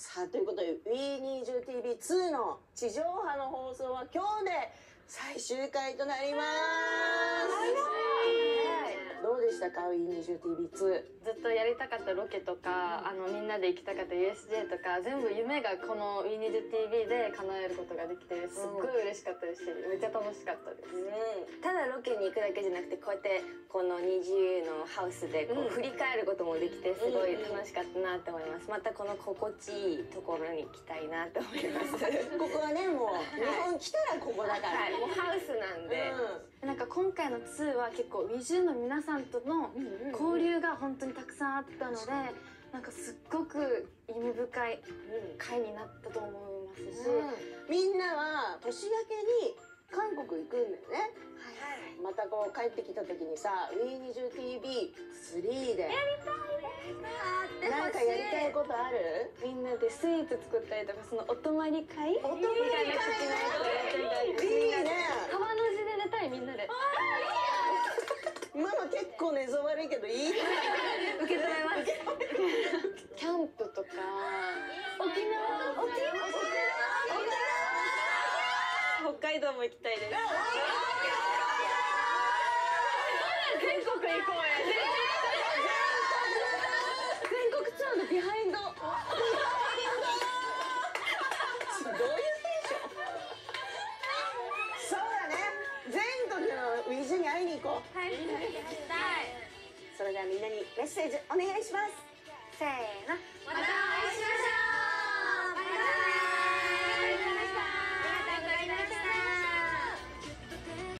さあということで We20TV2 の地上波の放送は今日で最終回となります、どうでしたか We20TV2 ずっとやりたかったロケとか、あのみんなで行きたかった USJ とか全部夢がこの w e n i s t v で叶えることができてすっごい嬉しかったですしめっちゃ楽しかったです、ただロケに行くだけじゃなくてこうやってこの20のハウスでこう振り返ることもできてすごい楽しかったなって思います。またこの心地いいところに行きたいなって思います。ここはねもう日本来たらここだから、はい。もうハウスなんで、なんか今回の2は結構 WiZ の皆さんとの交流が本当にたくさんあったので、なんかすっごく意味深い回になったと思いますし、うん。みんなは年明けに韓国行くんだよね。またこう帰ってきた時にさ We20TV3 で。なんかやりたいことある？みんなでスイーツ作ったりとかそのお泊まり会？お泊まり会。いいね川の字で寝たいみんなでママ結構寝相悪いけどいい。受け止めます。キャンプとか。沖縄。沖縄。北海道も行きたいです全国行こうや全国ツアーのビハインドどういうテンションそうだね全国のウィズに会いに行こう。はい。それではみんなにメッセージお願いします。せーの。また